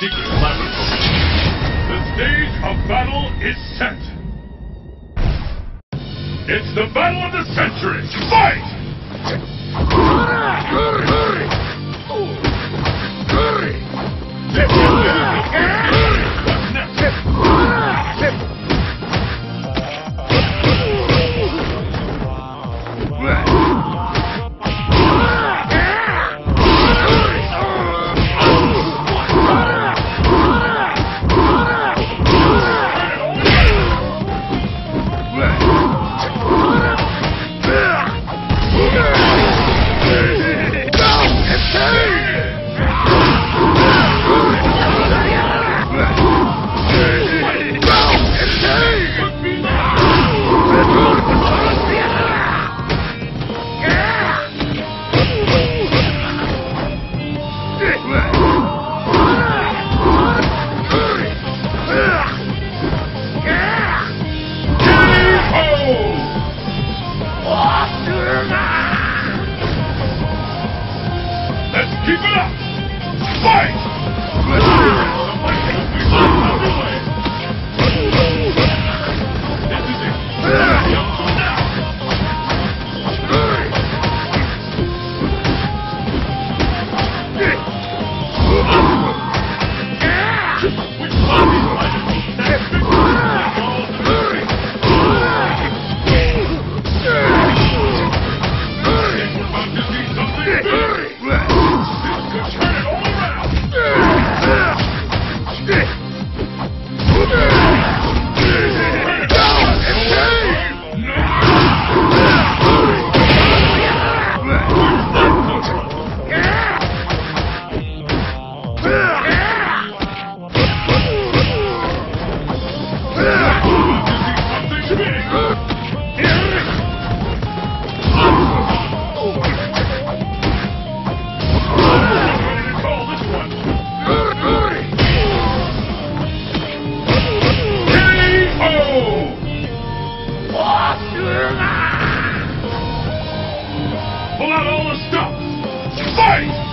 secret laboratory. The stage of battle is set. It's the battle of the century. Fight! Fight! Pull out all the stuff! Fight!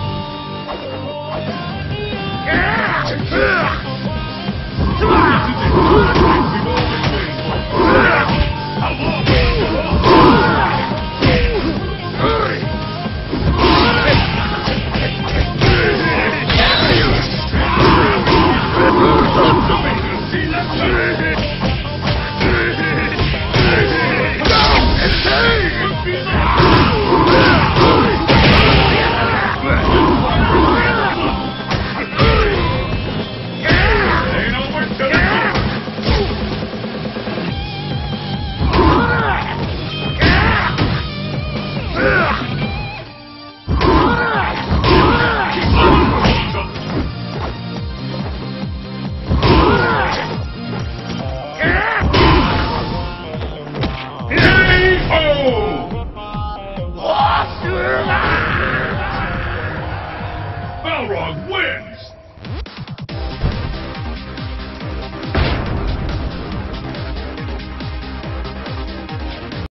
Balrog wins!